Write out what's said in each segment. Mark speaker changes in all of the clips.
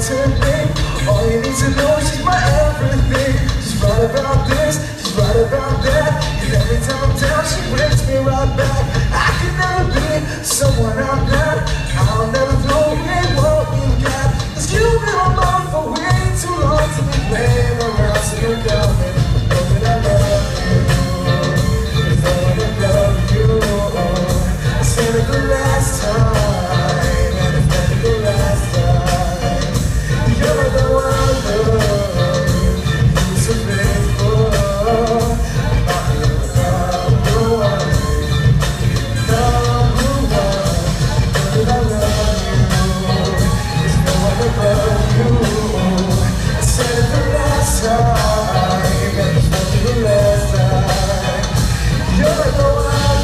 Speaker 1: All you need to know is she's my everything. She's right about this, she's right about that.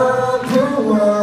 Speaker 1: world to world.